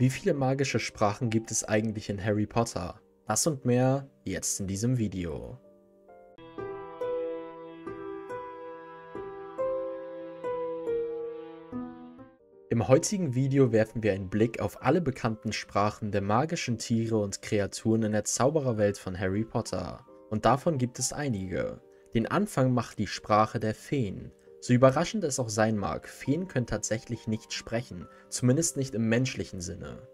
Wie viele magische Sprachen gibt es eigentlich in Harry Potter? Das und mehr jetzt in diesem Video. Im heutigen Video werfen wir einen Blick auf alle bekannten Sprachen der magischen Tiere und Kreaturen in der Zaubererwelt von Harry Potter. Und davon gibt es einige. Den Anfang macht die Sprache der Feen, so überraschend es auch sein mag, Feen können tatsächlich nicht sprechen, zumindest nicht im menschlichen Sinne.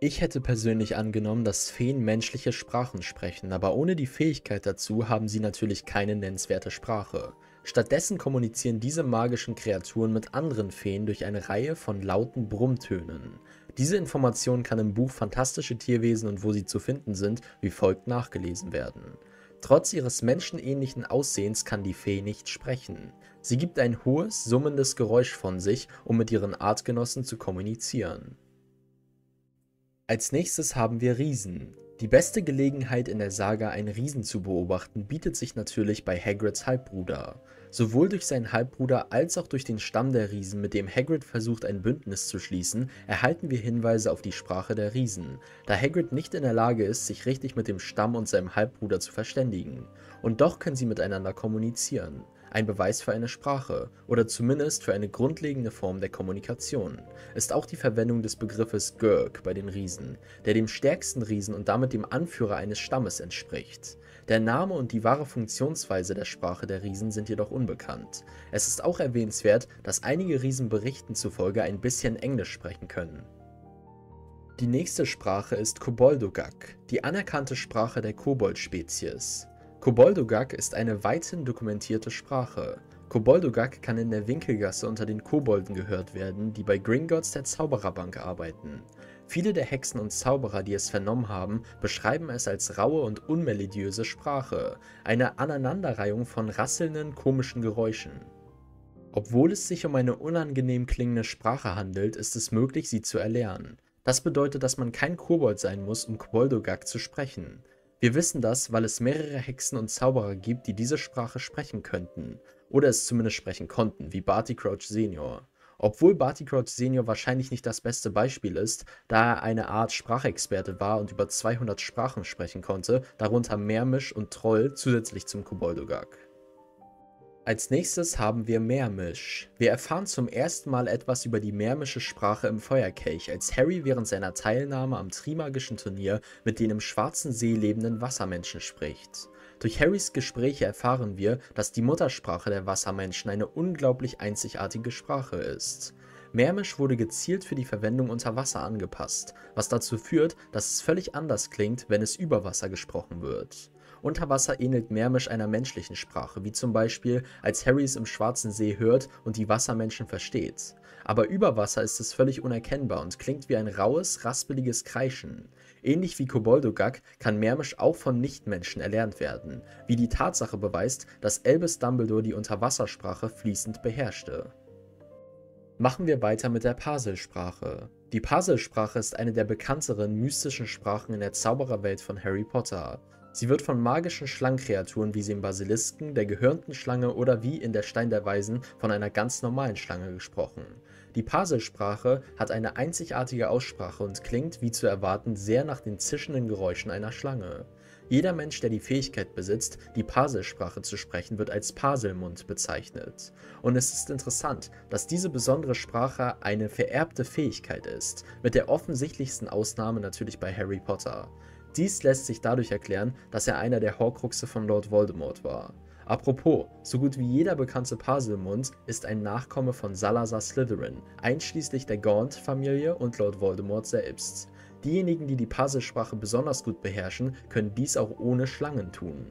Ich hätte persönlich angenommen, dass Feen menschliche Sprachen sprechen, aber ohne die Fähigkeit dazu haben sie natürlich keine nennenswerte Sprache. Stattdessen kommunizieren diese magischen Kreaturen mit anderen Feen durch eine Reihe von lauten Brummtönen. Diese Information kann im Buch Fantastische Tierwesen und wo sie zu finden sind wie folgt nachgelesen werden. Trotz ihres menschenähnlichen Aussehens kann die Fee nicht sprechen. Sie gibt ein hohes, summendes Geräusch von sich, um mit ihren Artgenossen zu kommunizieren. Als nächstes haben wir Riesen. Die beste Gelegenheit in der Saga, einen Riesen zu beobachten, bietet sich natürlich bei Hagrids Halbbruder. Sowohl durch seinen Halbbruder als auch durch den Stamm der Riesen, mit dem Hagrid versucht ein Bündnis zu schließen, erhalten wir Hinweise auf die Sprache der Riesen, da Hagrid nicht in der Lage ist, sich richtig mit dem Stamm und seinem Halbbruder zu verständigen. Und doch können sie miteinander kommunizieren ein Beweis für eine Sprache oder zumindest für eine grundlegende Form der Kommunikation, ist auch die Verwendung des Begriffes Gurk bei den Riesen, der dem stärksten Riesen und damit dem Anführer eines Stammes entspricht. Der Name und die wahre Funktionsweise der Sprache der Riesen sind jedoch unbekannt. Es ist auch erwähnenswert, dass einige Riesen Berichten zufolge ein bisschen Englisch sprechen können. Die nächste Sprache ist Koboldogak, die anerkannte Sprache der Kobold-Spezies. Koboldogak ist eine weithin dokumentierte Sprache. Koboldogak kann in der Winkelgasse unter den Kobolden gehört werden, die bei Gringotts der Zaubererbank arbeiten. Viele der Hexen und Zauberer, die es vernommen haben, beschreiben es als raue und unmelodiöse Sprache, eine Aneinanderreihung von rasselnden, komischen Geräuschen. Obwohl es sich um eine unangenehm klingende Sprache handelt, ist es möglich, sie zu erlernen. Das bedeutet, dass man kein Kobold sein muss, um Koboldogak zu sprechen. Wir wissen das, weil es mehrere Hexen und Zauberer gibt, die diese Sprache sprechen könnten. Oder es zumindest sprechen konnten, wie Barty Crouch Senior. Obwohl Barty Crouch Senior wahrscheinlich nicht das beste Beispiel ist, da er eine Art Sprachexperte war und über 200 Sprachen sprechen konnte, darunter Meermisch und Troll zusätzlich zum Koboldogak. Als nächstes haben wir Meermisch. Wir erfahren zum ersten Mal etwas über die meermische Sprache im Feuerkelch, als Harry während seiner Teilnahme am Trimagischen Turnier mit den im Schwarzen See lebenden Wassermenschen spricht. Durch Harrys Gespräche erfahren wir, dass die Muttersprache der Wassermenschen eine unglaublich einzigartige Sprache ist. Meermisch wurde gezielt für die Verwendung unter Wasser angepasst, was dazu führt, dass es völlig anders klingt, wenn es über Wasser gesprochen wird. Unter Wasser ähnelt Meermisch einer menschlichen Sprache, wie zum Beispiel, als Harry es im Schwarzen See hört und die Wassermenschen versteht. Aber über Wasser ist es völlig unerkennbar und klingt wie ein raues, raspeliges Kreischen. Ähnlich wie Koboldogak kann Meermisch auch von Nichtmenschen erlernt werden, wie die Tatsache beweist, dass Albus Dumbledore die Unterwassersprache fließend beherrschte. Machen wir weiter mit der Paselsprache. Die Paselsprache ist eine der bekannteren mystischen Sprachen in der Zaubererwelt von Harry Potter. Sie wird von magischen Schlangenkreaturen wie dem Basilisken, der gehörnten Schlange oder wie in der Stein der Weisen von einer ganz normalen Schlange gesprochen. Die Paselsprache hat eine einzigartige Aussprache und klingt, wie zu erwarten, sehr nach den zischenden Geräuschen einer Schlange. Jeder Mensch, der die Fähigkeit besitzt, die Paselsprache zu sprechen, wird als Paselmund bezeichnet. Und es ist interessant, dass diese besondere Sprache eine vererbte Fähigkeit ist, mit der offensichtlichsten Ausnahme natürlich bei Harry Potter. Dies lässt sich dadurch erklären, dass er einer der Horcruxe von Lord Voldemort war. Apropos, so gut wie jeder bekannte Paselmund ist ein Nachkomme von Salazar Slytherin, einschließlich der Gaunt-Familie und Lord Voldemort selbst. Diejenigen, die die Paselsprache besonders gut beherrschen, können dies auch ohne Schlangen tun.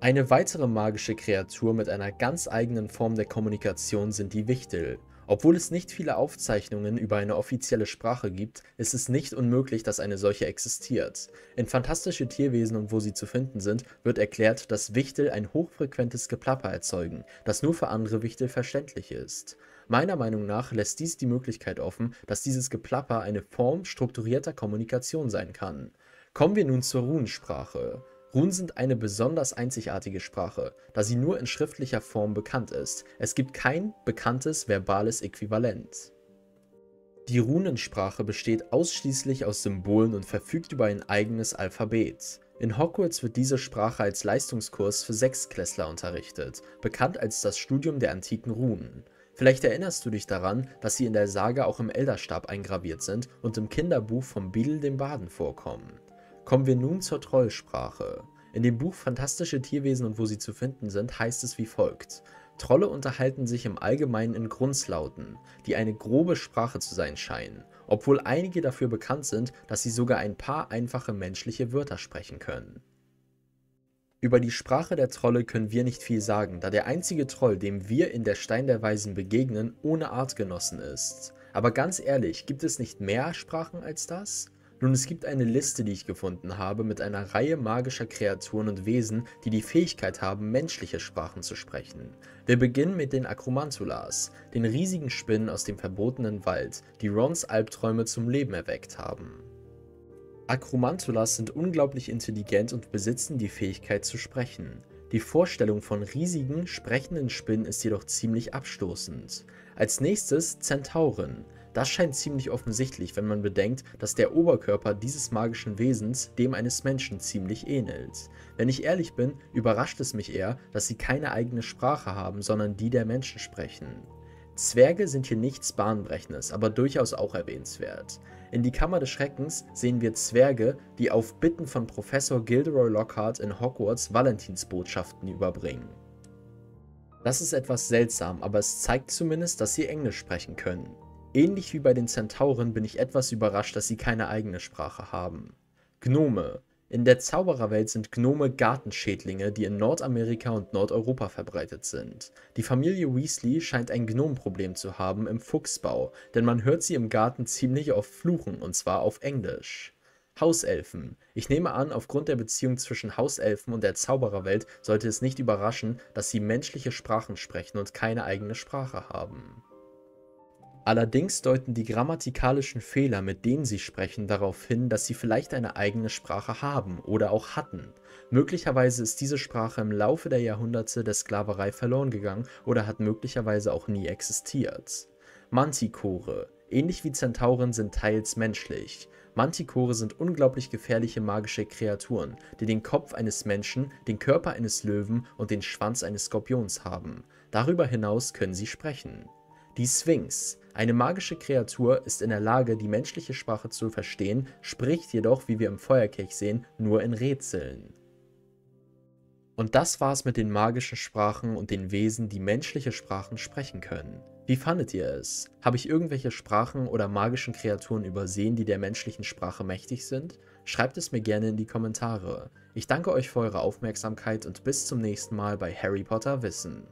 Eine weitere magische Kreatur mit einer ganz eigenen Form der Kommunikation sind die Wichtel. Obwohl es nicht viele Aufzeichnungen über eine offizielle Sprache gibt, ist es nicht unmöglich, dass eine solche existiert. In Fantastische Tierwesen und wo sie zu finden sind, wird erklärt, dass Wichtel ein hochfrequentes Geplapper erzeugen, das nur für andere Wichtel verständlich ist. Meiner Meinung nach lässt dies die Möglichkeit offen, dass dieses Geplapper eine Form strukturierter Kommunikation sein kann. Kommen wir nun zur Runensprache. Runen sind eine besonders einzigartige Sprache, da sie nur in schriftlicher Form bekannt ist. Es gibt kein bekanntes verbales Äquivalent. Die Runensprache besteht ausschließlich aus Symbolen und verfügt über ein eigenes Alphabet. In Hogwarts wird diese Sprache als Leistungskurs für Sechstklässler unterrichtet, bekannt als das Studium der antiken Runen. Vielleicht erinnerst du dich daran, dass sie in der Saga auch im Elderstab eingraviert sind und im Kinderbuch vom Beadle dem Baden vorkommen. Kommen wir nun zur Trollsprache. In dem Buch Fantastische Tierwesen und wo sie zu finden sind, heißt es wie folgt. Trolle unterhalten sich im Allgemeinen in Grunzlauten, die eine grobe Sprache zu sein scheinen, obwohl einige dafür bekannt sind, dass sie sogar ein paar einfache menschliche Wörter sprechen können. Über die Sprache der Trolle können wir nicht viel sagen, da der einzige Troll, dem wir in der Stein der Weisen begegnen, ohne Artgenossen ist. Aber ganz ehrlich, gibt es nicht mehr Sprachen als das? Nun, es gibt eine Liste, die ich gefunden habe, mit einer Reihe magischer Kreaturen und Wesen, die die Fähigkeit haben, menschliche Sprachen zu sprechen. Wir beginnen mit den Akromantulas, den riesigen Spinnen aus dem verbotenen Wald, die Rons Albträume zum Leben erweckt haben. Akromantulas sind unglaublich intelligent und besitzen die Fähigkeit zu sprechen. Die Vorstellung von riesigen, sprechenden Spinnen ist jedoch ziemlich abstoßend. Als nächstes Zentauren. Das scheint ziemlich offensichtlich, wenn man bedenkt, dass der Oberkörper dieses magischen Wesens dem eines Menschen ziemlich ähnelt. Wenn ich ehrlich bin, überrascht es mich eher, dass sie keine eigene Sprache haben, sondern die der Menschen sprechen. Zwerge sind hier nichts Bahnbrechendes, aber durchaus auch erwähnenswert. In die Kammer des Schreckens sehen wir Zwerge, die auf Bitten von Professor Gilderoy Lockhart in Hogwarts Valentinsbotschaften überbringen. Das ist etwas seltsam, aber es zeigt zumindest, dass sie Englisch sprechen können. Ähnlich wie bei den Zentauren bin ich etwas überrascht, dass sie keine eigene Sprache haben. Gnome in der Zaubererwelt sind Gnome Gartenschädlinge, die in Nordamerika und Nordeuropa verbreitet sind. Die Familie Weasley scheint ein Gnomenproblem zu haben im Fuchsbau, denn man hört sie im Garten ziemlich oft fluchen, und zwar auf Englisch. Hauselfen. Ich nehme an, aufgrund der Beziehung zwischen Hauselfen und der Zaubererwelt sollte es nicht überraschen, dass sie menschliche Sprachen sprechen und keine eigene Sprache haben. Allerdings deuten die grammatikalischen Fehler, mit denen sie sprechen, darauf hin, dass sie vielleicht eine eigene Sprache haben oder auch hatten. Möglicherweise ist diese Sprache im Laufe der Jahrhunderte der Sklaverei verloren gegangen oder hat möglicherweise auch nie existiert. Mantikore. Ähnlich wie Zentauren sind teils menschlich. Mantikore sind unglaublich gefährliche magische Kreaturen, die den Kopf eines Menschen, den Körper eines Löwen und den Schwanz eines Skorpions haben. Darüber hinaus können sie sprechen. Die Sphinx. Eine magische Kreatur ist in der Lage, die menschliche Sprache zu verstehen, spricht jedoch, wie wir im Feuerkelch sehen, nur in Rätseln. Und das war's mit den magischen Sprachen und den Wesen, die menschliche Sprachen sprechen können. Wie fandet ihr es? Habe ich irgendwelche Sprachen oder magischen Kreaturen übersehen, die der menschlichen Sprache mächtig sind? Schreibt es mir gerne in die Kommentare. Ich danke euch für eure Aufmerksamkeit und bis zum nächsten Mal bei Harry Potter Wissen.